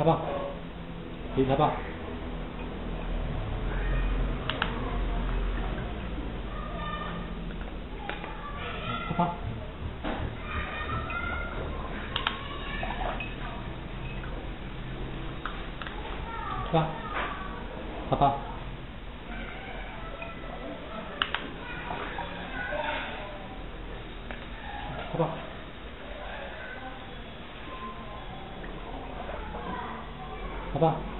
开棒，可以开棒，开棒，开棒，开棒，好不。好吧。